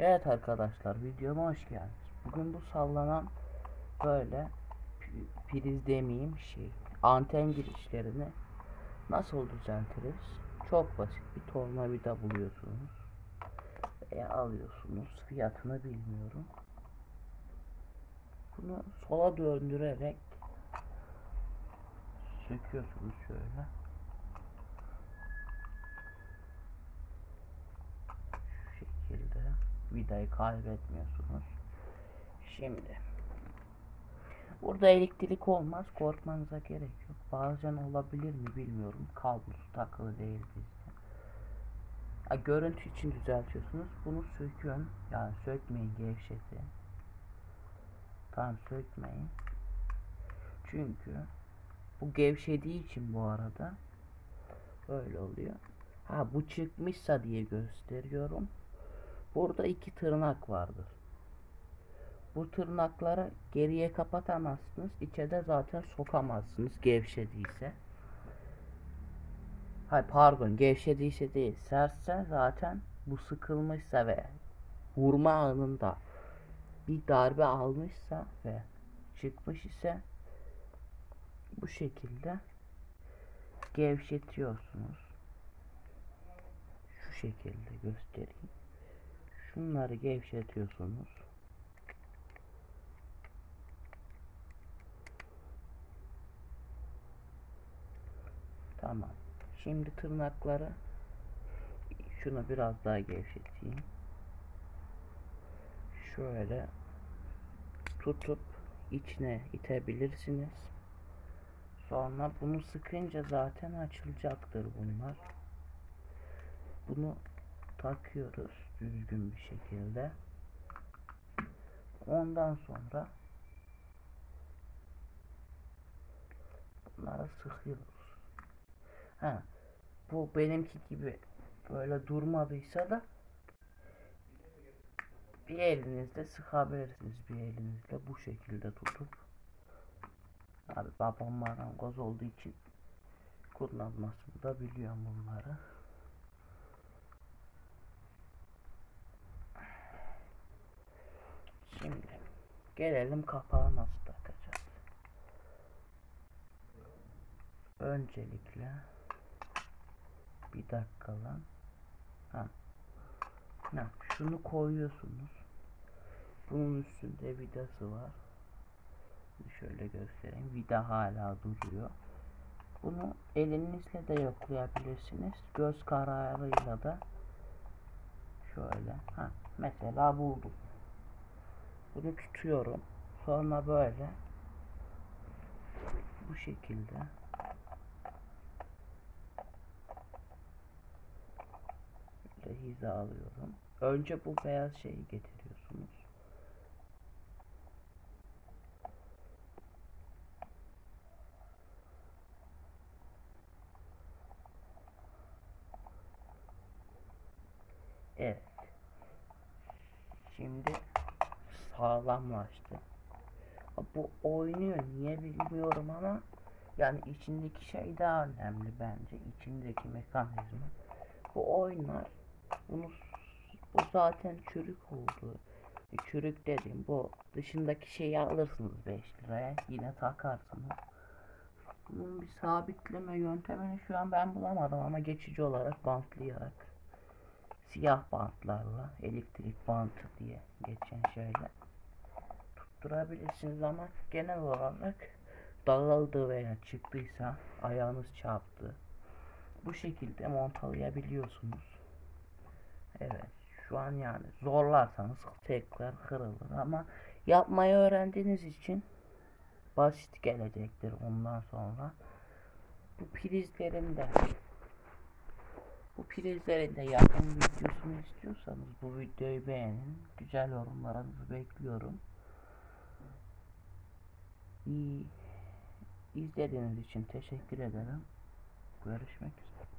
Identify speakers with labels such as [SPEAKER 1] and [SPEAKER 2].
[SPEAKER 1] Evet arkadaşlar videoma hoş geldiniz. Bugün bu sallanan böyle priz demeyeyim şey anten girişlerini nasıl düzeltiriz? Çok basit bir tornavida buluyorsunuz veya alıyorsunuz. Fiyatını bilmiyorum. Bunu sola döndürerek söküyorsunuz şöyle. Şu şekilde vidayı kaybetmiyorsunuz. Şimdi burada elektrik olmaz korkmanıza gerek yok. Bazen olabilir mi bilmiyorum. Kablosu takılı değil bizde. Ha, görüntü için düzeltiyorsunuz. Bunu sökün. Yani sökmeyin gevşetin. Tamam sökmeyin. Çünkü bu gevşediği için bu arada böyle oluyor. Ha bu çıkmışsa diye gösteriyorum. Burada iki tırnak vardır. Bu tırnakları geriye kapatamazsınız. İçe de zaten sokamazsınız gevşediyse. Hay pardon gevşediyse değil. Sertse zaten bu sıkılmışsa ve vurma anında bir darbe almışsa ve çıkmış ise bu şekilde gevşetiyorsunuz. Şu şekilde göstereyim. Şunları gevşetiyorsunuz. Tamam. Şimdi tırnakları şunu biraz daha gevşeteyim. Şöyle tutup içine itebilirsiniz. Sonra bunu sıkınca zaten açılacaktır bunlar. Bunu takıyoruz düzgün bir şekilde. Ondan sonra bunları sıkıyoruz. Ha, bu benimki gibi böyle durmadıysa da bir elinizde sıkabilirsiniz bir elinizle bu şekilde tutup abi babam marangoz olduğu için kullanmasını da biliyorum bunları şimdi gelelim kapağı nasıl takacağız? Öncelikle bir dakika lan. Ha. Ha, şunu koyuyorsunuz. Bunun üstünde vidası var. Şöyle göstereyim. Vida hala duruyor. Bunu elinizle de yoklayabilirsiniz. Göz kararıyla da şöyle. Ha mesela buldum bunu tutuyorum. Sonra böyle bu şekilde. Böyle hiza alıyorum. Önce bu beyaz şeyi getiriyorsunuz. Evet. Şimdi sağlamlaştı. Bu oynuyor niye bilmiyorum ama yani içindeki şey daha önemli bence. İçindeki mekanizma. Bu oynar. Bunu bu zaten çürük oldu. E, Çürük dedim bu dışındaki şeyi alırsınız 5 liraya yine takarsınız. Bunun bir sabitleme yöntemini şu an ben bulamadım ama geçici olarak bantlayarak siyah bantlarla elektrik bantı diye geçen şeyler tutturabilirsiniz ama genel olarak dağıldı veya çıktıysa ayağınız çarptı bu şekilde montalayabiliyorsunuz evet şu an yani zorlarsanız tekrar kırılır ama yapmayı öğrendiğiniz için basit gelecektir ondan sonra bu prizlerin de bu prizlerin de yakın videosunu istiyorsanız bu videoyu beğenin. Güzel yorumlarınızı bekliyorum. İzlediğiniz için teşekkür ederim. Görüşmek üzere.